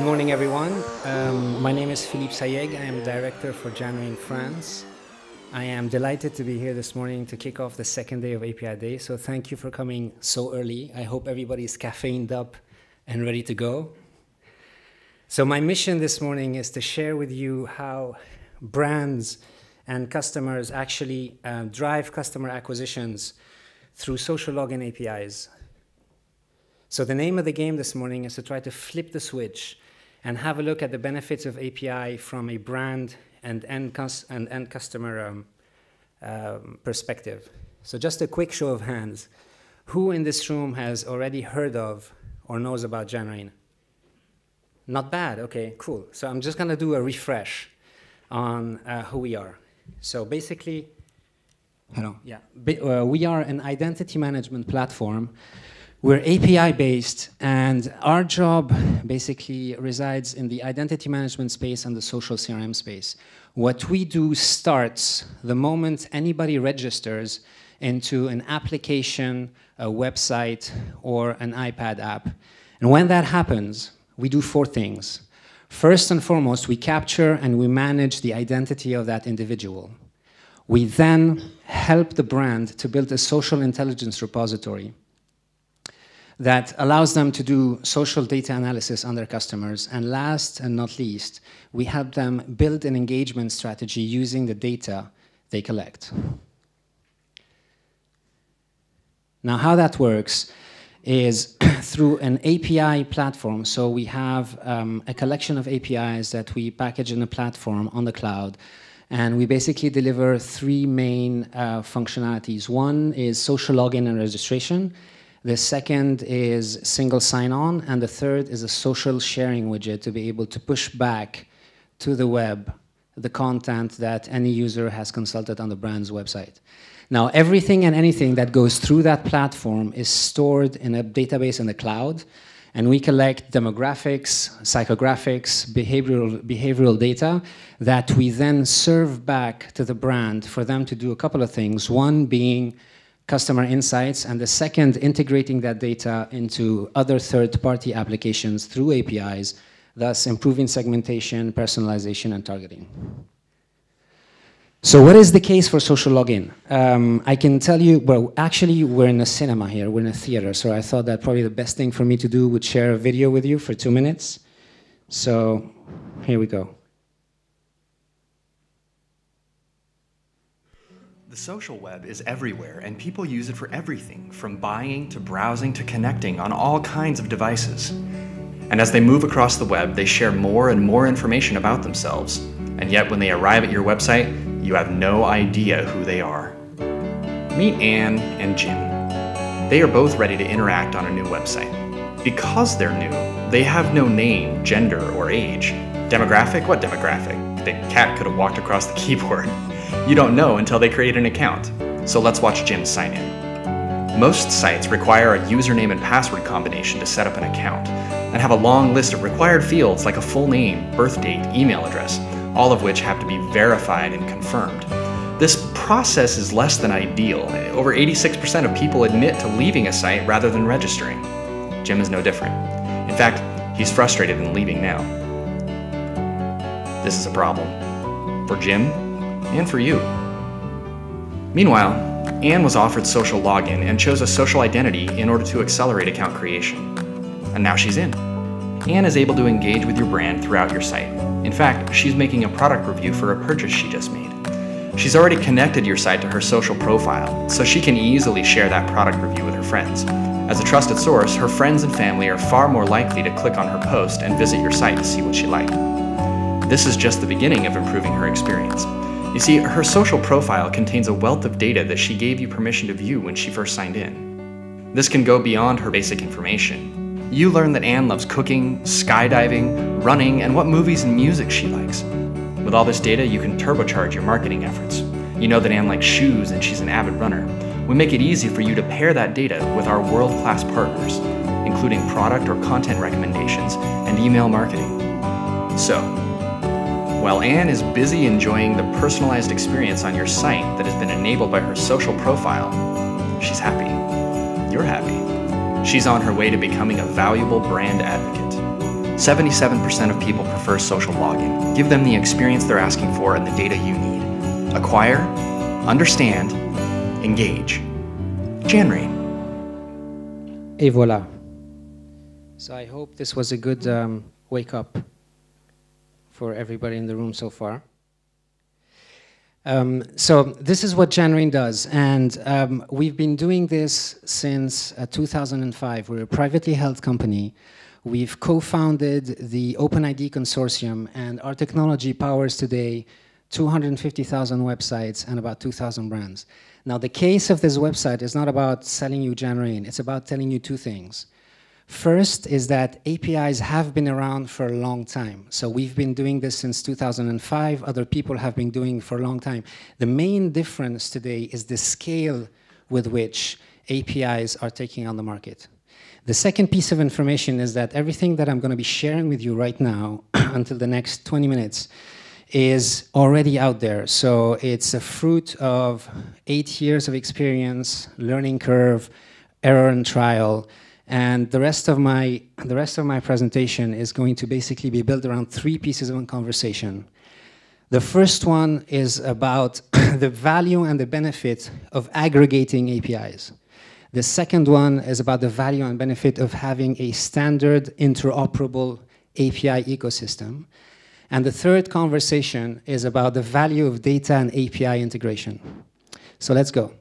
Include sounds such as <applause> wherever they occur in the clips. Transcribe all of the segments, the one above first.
Good morning, everyone. Um, my name is Philippe Sayegh. I am director for Janrain in France. I am delighted to be here this morning to kick off the second day of API Day. So thank you for coming so early. I hope everybody is caffeined up and ready to go. So my mission this morning is to share with you how brands and customers actually uh, drive customer acquisitions through social login APIs. So the name of the game this morning is to try to flip the switch and have a look at the benefits of API from a brand and end, and end customer um, um, perspective. So just a quick show of hands. Who in this room has already heard of or knows about Janrain? Not bad, okay, cool. So I'm just gonna do a refresh on uh, who we are. So basically, hello, yeah, uh, we are an identity management platform. We're API based, and our job basically resides in the identity management space and the social CRM space. What we do starts the moment anybody registers into an application, a website, or an iPad app. And when that happens, we do four things. First and foremost, we capture and we manage the identity of that individual. We then help the brand to build a social intelligence repository that allows them to do social data analysis on their customers. And last and not least, we help them build an engagement strategy using the data they collect. Now, how that works is <coughs> through an API platform. So we have um, a collection of APIs that we package in a platform on the cloud. And we basically deliver three main uh, functionalities. One is social login and registration. The second is single sign-on. And the third is a social sharing widget to be able to push back to the web the content that any user has consulted on the brand's website. Now, everything and anything that goes through that platform is stored in a database in the cloud, and we collect demographics, psychographics, behavioral, behavioral data that we then serve back to the brand for them to do a couple of things. One being customer insights, and the second, integrating that data into other third-party applications through APIs, thus improving segmentation, personalization, and targeting. So what is the case for social login? Um, I can tell you, well, actually, we're in a cinema here, we're in a theater, so I thought that probably the best thing for me to do would share a video with you for two minutes. So here we go. The social web is everywhere, and people use it for everything, from buying to browsing to connecting on all kinds of devices. And as they move across the web, they share more and more information about themselves. And yet, when they arrive at your website, you have no idea who they are. Meet Anne and Jim. They are both ready to interact on a new website. Because they're new, they have no name, gender, or age. Demographic? What demographic? The cat could have walked across the keyboard. <laughs> You don't know until they create an account. So let's watch Jim sign in. Most sites require a username and password combination to set up an account, and have a long list of required fields like a full name, birth date, email address, all of which have to be verified and confirmed. This process is less than ideal. Over 86% of people admit to leaving a site rather than registering. Jim is no different. In fact, he's frustrated and leaving now. This is a problem. For Jim, and for you. Meanwhile, Anne was offered social login and chose a social identity in order to accelerate account creation. And now she's in. Anne is able to engage with your brand throughout your site. In fact, she's making a product review for a purchase she just made. She's already connected your site to her social profile, so she can easily share that product review with her friends. As a trusted source, her friends and family are far more likely to click on her post and visit your site to see what she liked. This is just the beginning of improving her experience. You see, her social profile contains a wealth of data that she gave you permission to view when she first signed in. This can go beyond her basic information, you learn that Anne loves cooking, skydiving, running, and what movies and music she likes. With all this data, you can turbocharge your marketing efforts. You know that Anne likes shoes and she's an avid runner. We make it easy for you to pair that data with our world class partners, including product or content recommendations and email marketing. So, while Anne is busy enjoying the personalized experience on your site that has been enabled by her social profile, she's happy. You're happy. She's on her way to becoming a valuable brand advocate. 77% of people prefer social login. Give them the experience they're asking for and the data you need. Acquire, understand, engage. Janrain. Et voilà. So I hope this was a good um, wake up for everybody in the room so far. Um, so this is what Janrain does, and um, we've been doing this since uh, 2005. We're a privately held company. We've co-founded the OpenID consortium, and our technology powers today 250,000 websites and about 2,000 brands. Now, the case of this website is not about selling you Janrain. It's about telling you two things. First is that APIs have been around for a long time. So we've been doing this since 2005. Other people have been doing for a long time. The main difference today is the scale with which APIs are taking on the market. The second piece of information is that everything that I'm going to be sharing with you right now <clears throat> until the next 20 minutes is already out there. So it's a fruit of eight years of experience, learning curve, error and trial, and the rest of my the rest of my presentation is going to basically be built around three pieces of conversation. The first one is about <coughs> the value and the benefit of aggregating APIs. The second one is about the value and benefit of having a standard interoperable API ecosystem. And the third conversation is about the value of data and API integration. So let's go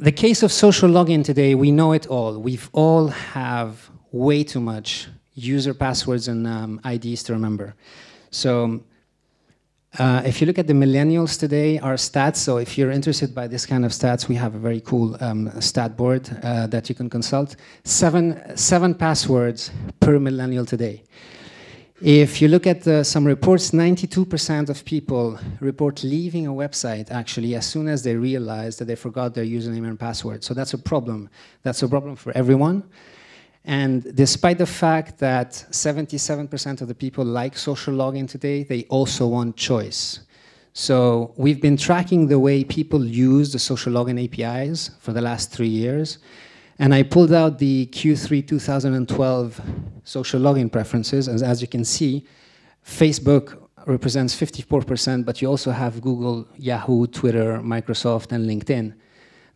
the case of social login today, we know it all. We've all have way too much user passwords and um, IDs to remember. So uh, if you look at the millennials today, our stats, so if you're interested by this kind of stats, we have a very cool um, stat board uh, that you can consult. Seven, seven passwords per millennial today. If you look at the, some reports, 92% of people report leaving a website actually as soon as they realize that they forgot their username and password. So that's a problem. That's a problem for everyone. And despite the fact that 77% of the people like social login today, they also want choice. So we've been tracking the way people use the social login APIs for the last three years. And I pulled out the Q3 2012 social login preferences. And as you can see, Facebook represents 54%, but you also have Google, Yahoo, Twitter, Microsoft, and LinkedIn.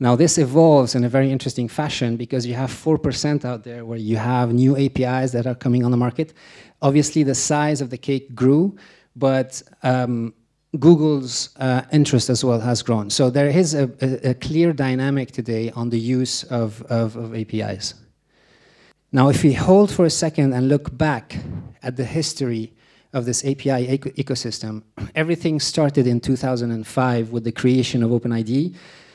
Now, this evolves in a very interesting fashion because you have 4% out there where you have new APIs that are coming on the market. Obviously, the size of the cake grew, but um, Google's uh, interest as well has grown. So there is a, a, a clear dynamic today on the use of, of, of, APIs. Now, if we hold for a second and look back at the history of this API eco ecosystem, everything started in 2005 with the creation of OpenID.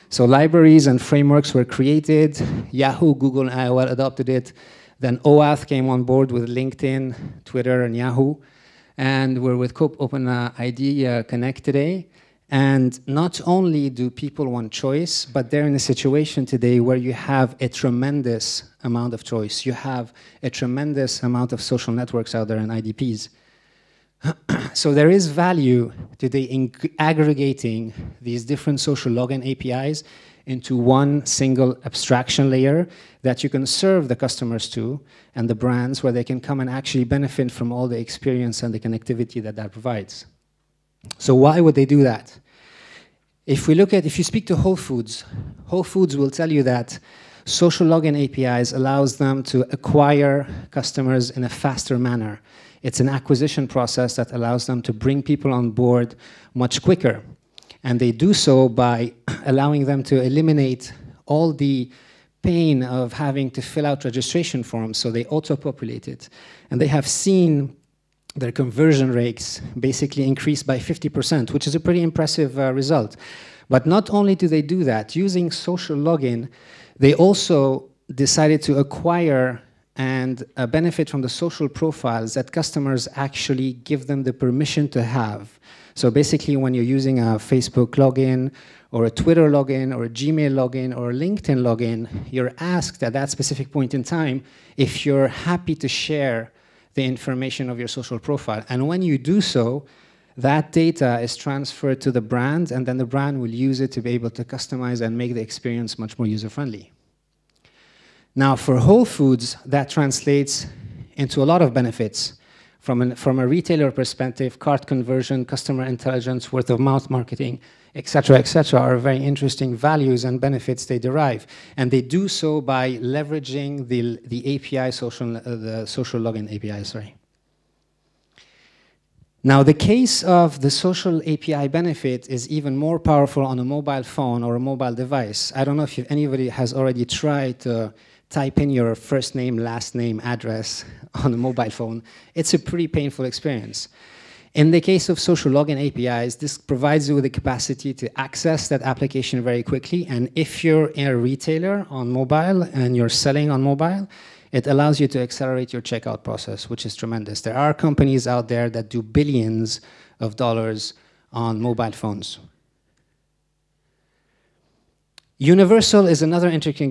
So libraries and frameworks were created. Yahoo, Google, and AOL adopted it. Then OAuth came on board with LinkedIn, Twitter, and Yahoo. And we're with Cope Open uh, ID uh, Connect today. And not only do people want choice, but they're in a situation today where you have a tremendous amount of choice. You have a tremendous amount of social networks out there and IDPs. <clears throat> so there is value today in aggregating these different social login APIs into one single abstraction layer that you can serve the customers to and the brands where they can come and actually benefit from all the experience and the connectivity that that provides. So why would they do that? If we look at, if you speak to Whole Foods, Whole Foods will tell you that social login APIs allows them to acquire customers in a faster manner. It's an acquisition process that allows them to bring people on board much quicker. And they do so by <clears throat> allowing them to eliminate all the pain of having to fill out registration forms, so they auto-populate it. And they have seen their conversion rates basically increase by 50%, which is a pretty impressive uh, result. But not only do they do that, using social login, they also decided to acquire and uh, benefit from the social profiles that customers actually give them the permission to have. So basically, when you're using a Facebook login or a Twitter login or a Gmail login or a LinkedIn login, you're asked at that specific point in time if you're happy to share the information of your social profile. And when you do so, that data is transferred to the brand, and then the brand will use it to be able to customize and make the experience much more user-friendly. Now, for Whole Foods, that translates into a lot of benefits. From, an, from a retailer perspective, cart conversion, customer intelligence, word of mouth marketing, etc., etc., are very interesting values and benefits they derive. And they do so by leveraging the, the API, social, uh, the social login API, sorry. Now, the case of the social API benefit is even more powerful on a mobile phone or a mobile device. I don't know if anybody has already tried to type in your first name, last name, address <laughs> on a mobile phone. It's a pretty painful experience. In the case of social login APIs, this provides you with the capacity to access that application very quickly. And if you're a retailer on mobile and you're selling on mobile, it allows you to accelerate your checkout process, which is tremendous. There are companies out there that do billions of dollars on mobile phones. Universal is another interesting,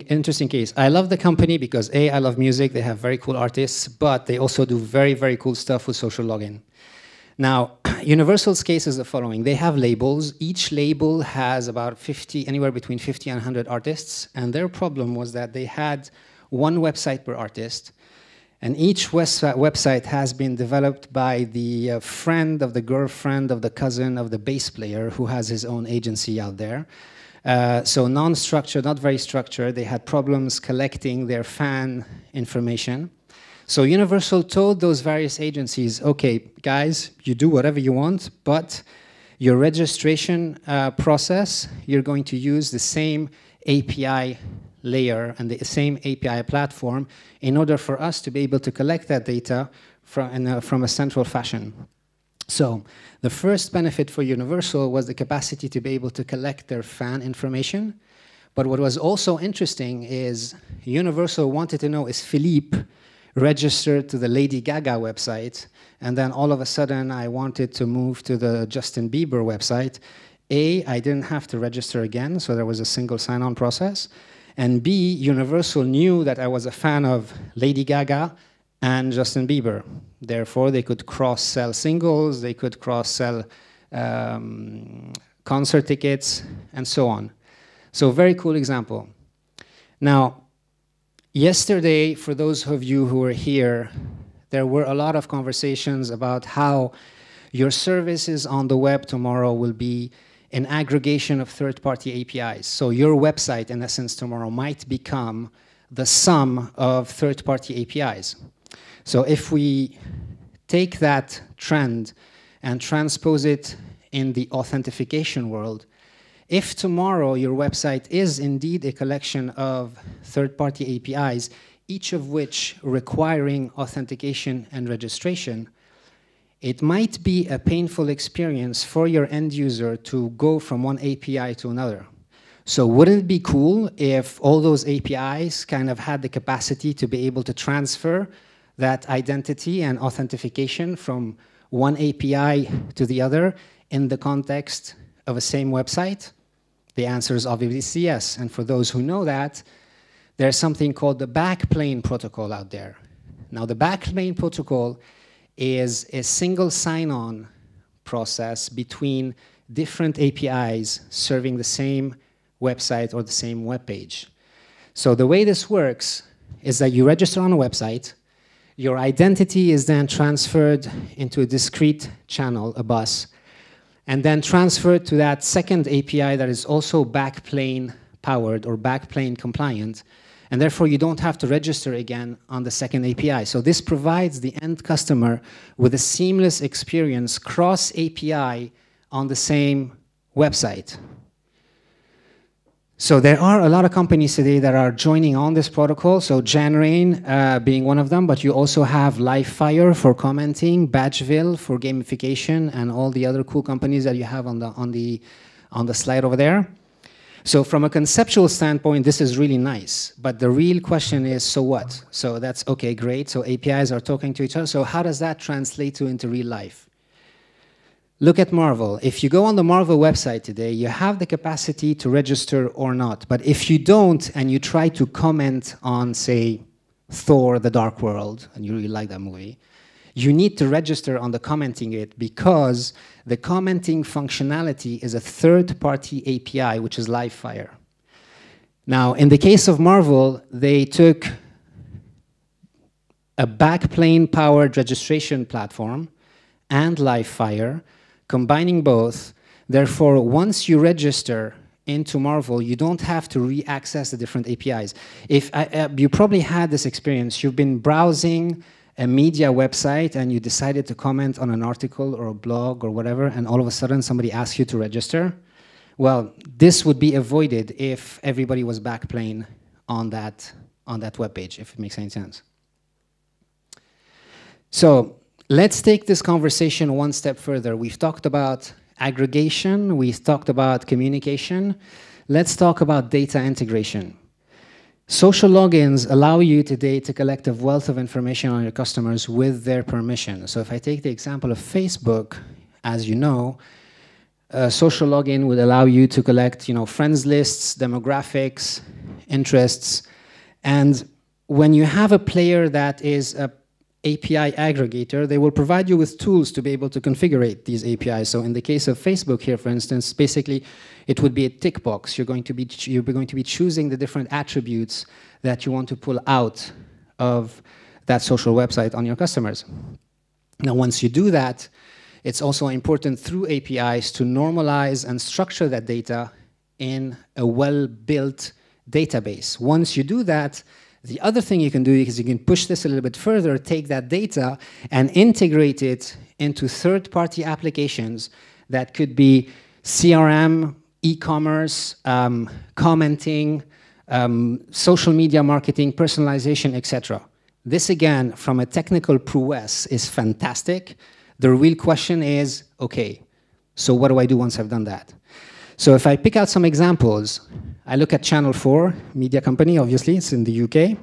case. I love the company because A, I love music, they have very cool artists, but they also do very, very cool stuff with social login. Now, <clears throat> Universal's case is the following. They have labels. Each label has about 50, anywhere between 50 and 100 artists, and their problem was that they had one website per artist. And each website has been developed by the uh, friend of the girlfriend of the cousin of the bass player who has his own agency out there. Uh, so non-structured, not very structured. They had problems collecting their fan information. So Universal told those various agencies, okay, guys, you do whatever you want, but your registration uh, process, you're going to use the same API layer and the same API platform in order for us to be able to collect that data from, a, from a central fashion. So the first benefit for Universal was the capacity to be able to collect their fan information. But what was also interesting is Universal wanted to know, is Philippe registered to the Lady Gaga website? And then all of a sudden I wanted to move to the Justin Bieber website. A, I didn't have to register again, so there was a single sign-on process. And B, Universal knew that I was a fan of Lady Gaga and Justin Bieber. Therefore, they could cross-sell singles, they could cross-sell um, concert tickets, and so on. So very cool example. Now, yesterday, for those of you who were here, there were a lot of conversations about how your services on the web tomorrow will be an aggregation of third-party APIs. So your website, in essence, tomorrow might become the sum of third-party APIs. So if we take that trend and transpose it in the authentication world, if tomorrow your website is indeed a collection of third-party APIs, each of which requiring authentication and registration, it might be a painful experience for your end user to go from one API to another. So wouldn't it be cool if all those APIs kind of had the capacity to be able to transfer that identity and authentication from one API to the other in the context of a same website? The answer is obviously yes. And for those who know that, there's something called the backplane protocol out there. Now, the backplane protocol is a single sign-on process between different APIs serving the same website or the same web page. So the way this works is that you register on a website, your identity is then transferred into a discrete channel, a bus, and then transferred to that second API that is also backplane powered or backplane compliant, and therefore you don't have to register again on the second API. So this provides the end customer with a seamless experience cross API on the same website. So there are a lot of companies today that are joining on this protocol. So Janrain uh, being one of them, but you also have Livefyre for commenting, Badgeville for gamification, and all the other cool companies that you have on the on the on the slide over there. So from a conceptual standpoint, this is really nice. But the real question is, so what? So that's okay, great. So APIs are talking to each other. So how does that translate to into real life? Look at Marvel. If you go on the Marvel website today, you have the capacity to register or not. But if you don't and you try to comment on, say, Thor, The Dark World, and you really like that movie, you need to register on the commenting it because the commenting functionality is a third-party API, which is Livefyre. Now, in the case of Marvel, they took a backplane powered registration platform and Livefyre, combining both. Therefore, once you register into Marvel, you don't have to re-access the different APIs. If uh, you probably had this experience, you've been browsing a media website and you decided to comment on an article or a blog or whatever, and all of a sudden somebody asks you to register. Well, this would be avoided if everybody was backplane on that on that web page, if it makes any sense. So let's take this conversation one step further. We've talked about aggregation, we've talked about communication. Let's talk about data integration. Social logins allow you today to collect a wealth of information on your customers with their permission. So if I take the example of Facebook, as you know, a social login would allow you to collect, you know, friends lists, demographics, interests, and when you have a player that is a API aggregator, they will provide you with tools to be able to configure these APIs. So in the case of Facebook here, for instance, basically it would be a tick box. You're going to be, you're going to be choosing the different attributes that you want to pull out of that social website on your customers. Now, once you do that, it's also important through APIs to normalize and structure that data in a well-built database. Once you do that, the other thing you can do is you can push this a little bit further, take that data and integrate it into third-party applications that could be CRM, e-commerce, um, commenting, um, social media marketing, personalization, etc. This again, from a technical prowess, is fantastic. The real question is, okay, so what do I do once I've done that? So if I pick out some examples, I look at Channel 4, media company, obviously, it's in the UK.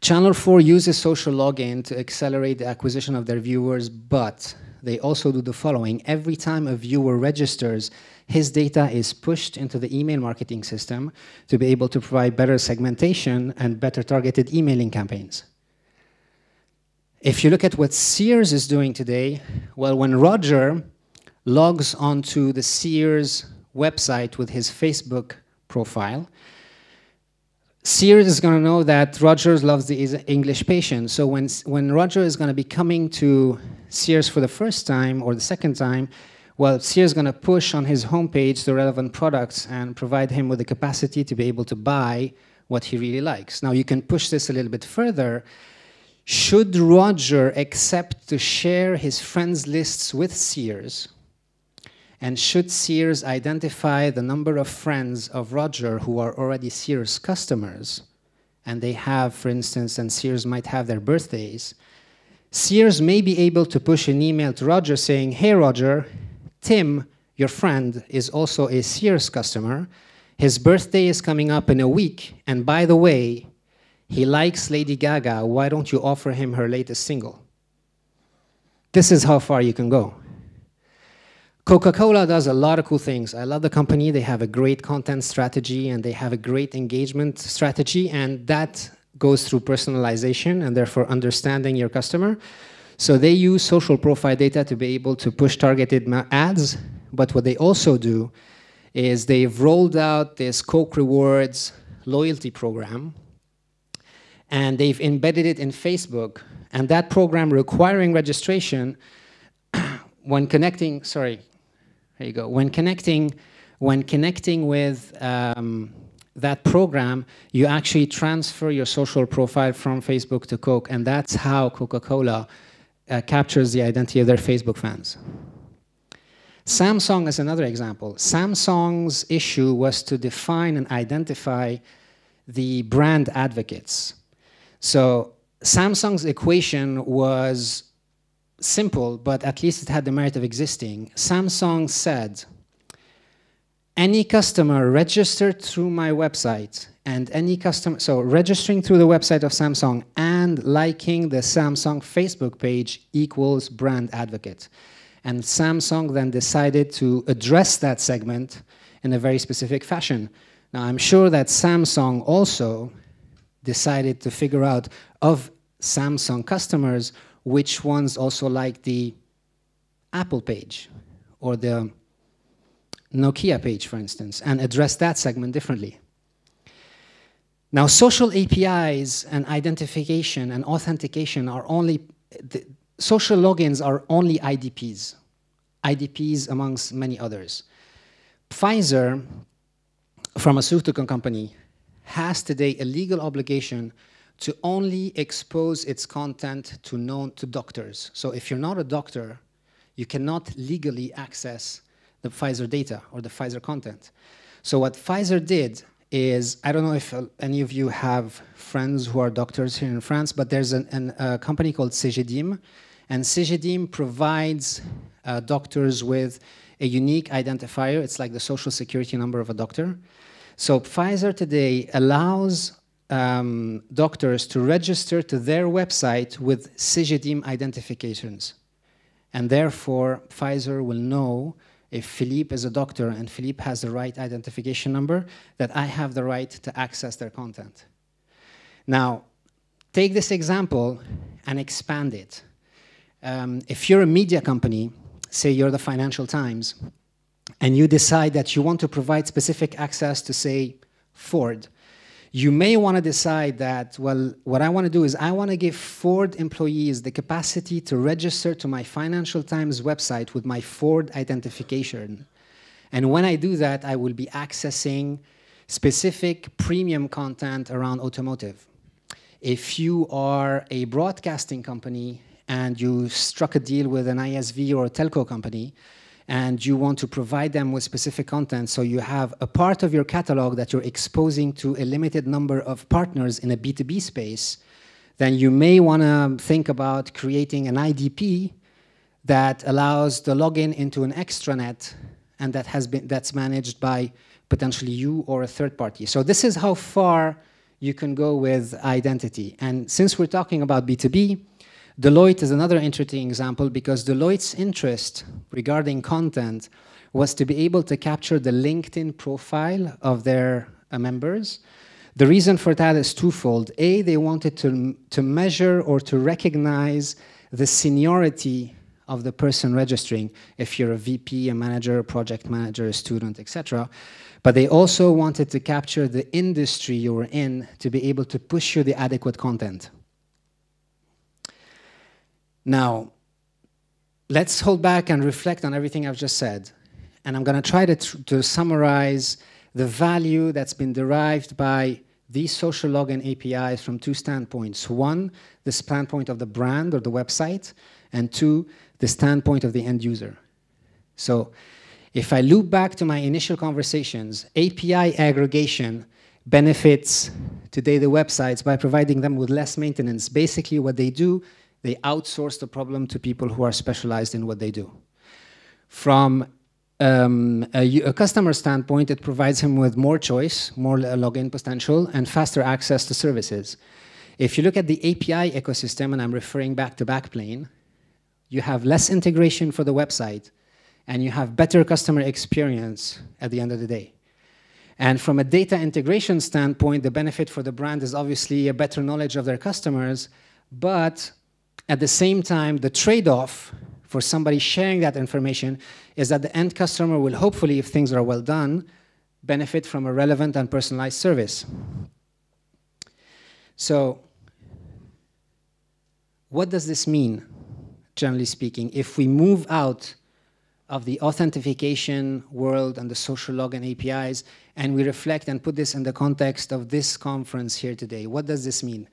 Channel 4 uses social login to accelerate the acquisition of their viewers, but they also do the following. Every time a viewer registers, his data is pushed into the email marketing system to be able to provide better segmentation and better targeted emailing campaigns. If you look at what Sears is doing today, well, when Roger logs onto the Sears website with his Facebook profile, Sears is going to know that Rogers loves the English patient. So when, when Roger is going to be coming to Sears for the first time or the second time, well, Sears is going to push on his homepage the relevant products and provide him with the capacity to be able to buy what he really likes. Now, you can push this a little bit further. Should Roger accept to share his friends lists with Sears, and should Sears identify the number of friends of Roger who are already Sears customers, and they have, for instance, and Sears might have their birthdays, Sears may be able to push an email to Roger saying, Hey, Roger, Tim, your friend, is also a Sears customer. His birthday is coming up in a week, and by the way, he likes Lady Gaga. Why don't you offer him her latest single? This is how far you can go. Coca-Cola does a lot of cool things. I love the company. They have a great content strategy and they have a great engagement strategy and that goes through personalization and therefore understanding your customer. So they use social profile data to be able to push targeted ads, but what they also do is they've rolled out this Coke Rewards loyalty program and they've embedded it in Facebook and that program requiring registration <clears throat> when connecting, sorry, there you go. When connecting, when connecting with um, that program, you actually transfer your social profile from Facebook to Coke, and that's how Coca-Cola uh, captures the identity of their Facebook fans. Samsung is another example. Samsung's issue was to define and identify the brand advocates. So Samsung's equation was simple, but at least it had the merit of existing. Samsung said, any customer registered through my website and any customer, so registering through the website of Samsung and liking the Samsung Facebook page equals brand advocate. And Samsung then decided to address that segment in a very specific fashion. Now, I'm sure that Samsung also decided to figure out of Samsung customers which ones also like the Apple page or the Nokia page, for instance, and address that segment differently. Now, social APIs and identification and authentication are only, the, social logins are only IDPs, IDPs amongst many others. Pfizer, pharmaceutical company, has today a legal obligation to only expose its content to known to doctors. So if you're not a doctor, you cannot legally access the Pfizer data or the Pfizer content. So what Pfizer did is, I don't know if uh, any of you have friends who are doctors here in France, but there's an, an, a company called Cegedim, and Cegedim provides uh, doctors with a unique identifier. It's like the social security number of a doctor. So Pfizer today allows um, doctors to register to their website with Cegedim identifications. And therefore, Pfizer will know if Philippe is a doctor and Philippe has the right identification number, that I have the right to access their content. Now, take this example and expand it. Um, if you're a media company, say you're the Financial Times, and you decide that you want to provide specific access to, say, Ford, you may want to decide that, well, what I want to do is I want to give Ford employees the capacity to register to my Financial Times website with my Ford identification. And when I do that, I will be accessing specific premium content around automotive. If you are a broadcasting company and you struck a deal with an ISV or a telco company, and you want to provide them with specific content. So you have a part of your catalog that you're exposing to a limited number of partners in a B2B space, then you may want to think about creating an IDP that allows the login into an extranet and that has been that's managed by potentially you or a third party. So this is how far you can go with identity. And since we're talking about B2B, Deloitte is another interesting example because Deloitte's interest regarding content was to be able to capture the LinkedIn profile of their uh, members. The reason for that is twofold. A, they wanted to, to measure or to recognize the seniority of the person registering, if you're a VP, a manager, a project manager, a student, etc. But they also wanted to capture the industry you were in to be able to push you the adequate content. Now, let's hold back and reflect on everything I've just said. And I'm going to try to, to summarize the value that's been derived by these social login APIs from two standpoints. One, the standpoint of the brand or the website, and two, the standpoint of the end user. So if I loop back to my initial conversations, API aggregation benefits today the websites by providing them with less maintenance. Basically, what they do they outsource the problem to people who are specialized in what they do. From um, a, a, customer standpoint, it provides him with more choice, more login potential, and faster access to services. If you look at the API ecosystem, and I'm referring back to Backplane, you have less integration for the website, and you have better customer experience at the end of the day. And from a data integration standpoint, the benefit for the brand is obviously a better knowledge of their customers, but at the same time, the trade-off for somebody sharing that information is that the end customer will hopefully, if things are well done, benefit from a relevant and personalized service. So what does this mean, generally speaking, if we move out of the authentication world and the social login APIs, and we reflect and put this in the context of this conference here today? What does this mean?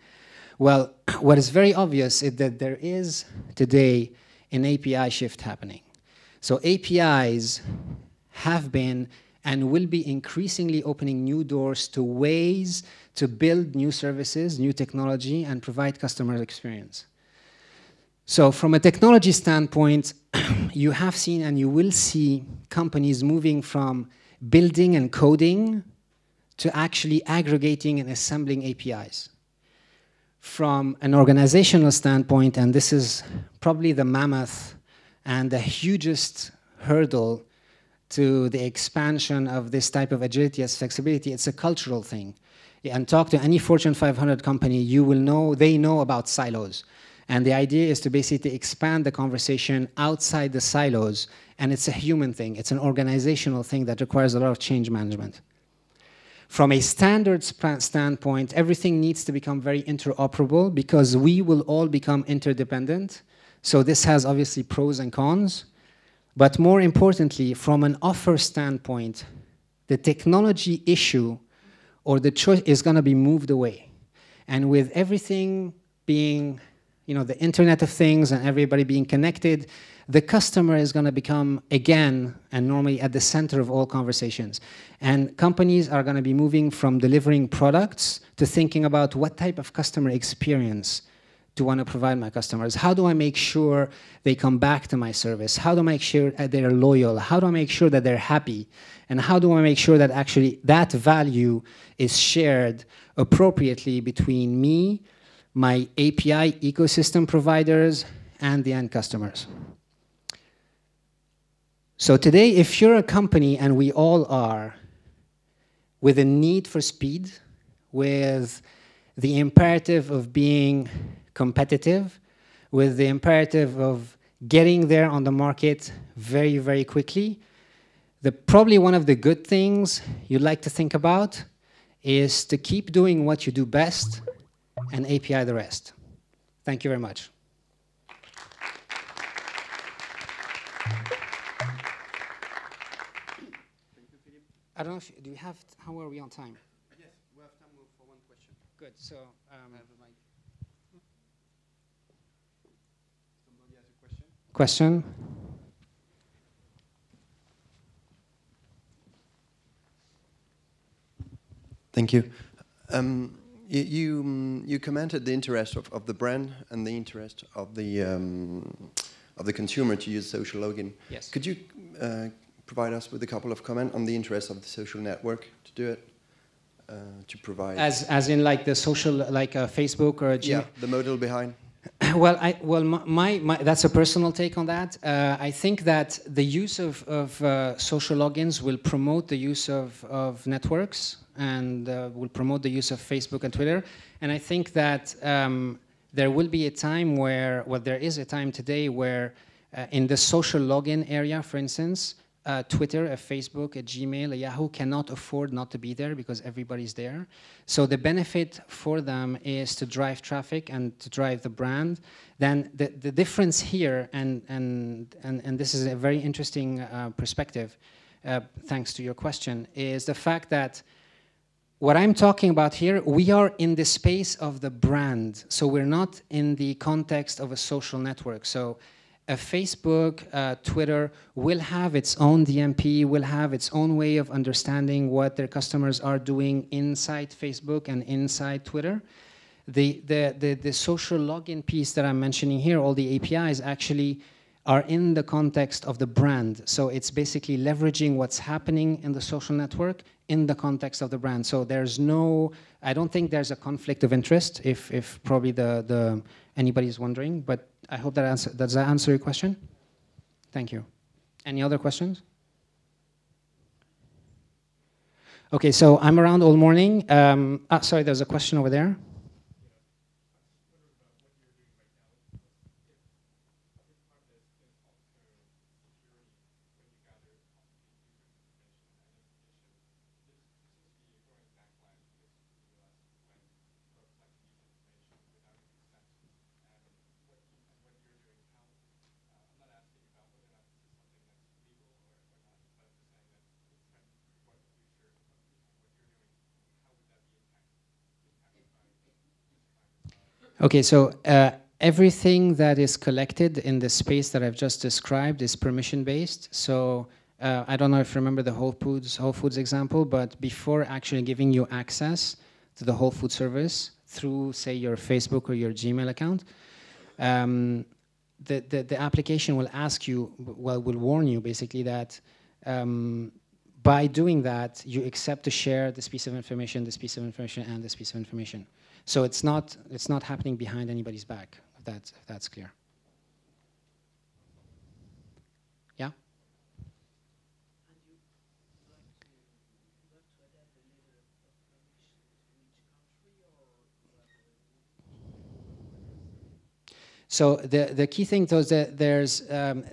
Well, <clears throat> what is very obvious is that there is today an API shift happening. So APIs have been and will be increasingly opening new doors to ways to build new services, new technology, and provide customer experience. So from a technology standpoint, <clears throat> you have seen and you will see companies moving from building and coding to actually aggregating and assembling APIs from an organizational standpoint, and this is probably the mammoth and the hugest hurdle to the expansion of this type of agility as flexibility, it's a cultural thing. And talk to any Fortune 500 company, you will know, they know about silos. And the idea is to basically expand the conversation outside the silos, and it's a human thing. It's an organizational thing that requires a lot of change management. From a standards standpoint, everything needs to become very interoperable because we will all become interdependent. So this has obviously pros and cons. But more importantly, from an offer standpoint, the technology issue or the choice is going to be moved away. And with everything being, you know, the Internet of Things and everybody being connected, the customer is going to become, again, and normally at the center of all conversations. And companies are going to be moving from delivering products to thinking about what type of customer experience do I want to provide my customers? How do I make sure they come back to my service? How do I make sure they're loyal? How do I make sure that they're happy? And how do I make sure that actually that value is shared appropriately between me, my API ecosystem providers, and the end customers? So today, if you're a company, and we all are, with a need for speed, with the imperative of being competitive, with the imperative of getting there on the market very, very quickly, the, probably one of the good things you'd like to think about is to keep doing what you do best and API the rest. Thank you very much. I don't know if, do we have, how are we on time? Yes, we have time for one question. Good, so. Um, I have a mic. Somebody has a question? Question? Thank you. Um, you, you, um, you, commented the interest of, of the brand and the interest of the, um, of the consumer to use social login. Yes. Could you uh, provide us with a couple of comments on the interest of the social network to do it, uh, to provide. As as in like the social, like a Facebook or a Gmail. Yeah, the model behind. <laughs> well, I well my, my that's a personal take on that. Uh, I think that the use of of uh, social logins will promote the use of of networks and uh, will promote the use of Facebook and Twitter. And I think that um, there will be a time where, well, there is a time today where uh, in the social login area, for instance, uh, Twitter, a Facebook, a Gmail, a Yahoo cannot afford not to be there because everybody's there. So the benefit for them is to drive traffic and to drive the brand. Then the, the difference here, and, and, and, and this is a very interesting uh, perspective, uh, thanks to your question, is the fact that what I'm talking about here, we are in the space of the brand. So we're not in the context of a social network. So a Facebook, uh, Twitter will have its own DMP, will have its own way of understanding what their customers are doing inside Facebook and inside Twitter. The, the, the, the social login piece that I'm mentioning here, all the APIs actually are in the context of the brand. So it's basically leveraging what's happening in the social network in the context of the brand. So there's no, I don't think there's a conflict of interest if, if probably the, the anybody's wondering, but I hope that answer, does that answer your question? Thank you. Any other questions? Okay, so I'm around all morning. Um, ah, sorry, there's a question over there. Okay, so uh, everything that is collected in the space that I've just described is permission-based. So uh, I don't know if you remember the Whole Foods, Whole Foods example, but before actually giving you access to the Whole Food service through, say, your Facebook or your Gmail account, um, the, the, the, application will ask you, well, will warn you basically that um, by doing that, you accept to share this piece of information, this piece of information, and this piece of information. So it's not, it's not happening behind anybody's back, if that's, if that's clear. Yeah? So the, the key thing though is that there's, um,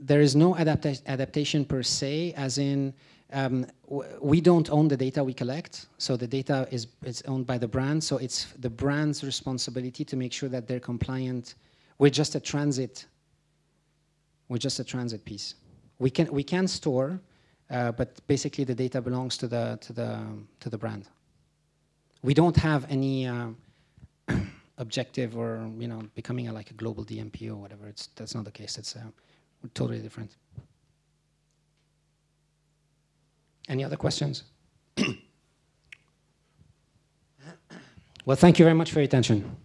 there is no adapta adaptation per se, as in um, we don't own the data we collect, so the data is, is owned by the brand, so it's the brand's responsibility to make sure that they're compliant. We're just a transit, we're just a transit piece. We can, we can store, uh, but basically the data belongs to the, to the, to the brand. We don't have any uh, <coughs> objective or you know becoming a, like a global DMP or whatever. It's, that's not the case. It's uh, totally different. Any other questions? <coughs> well, thank you very much for your attention.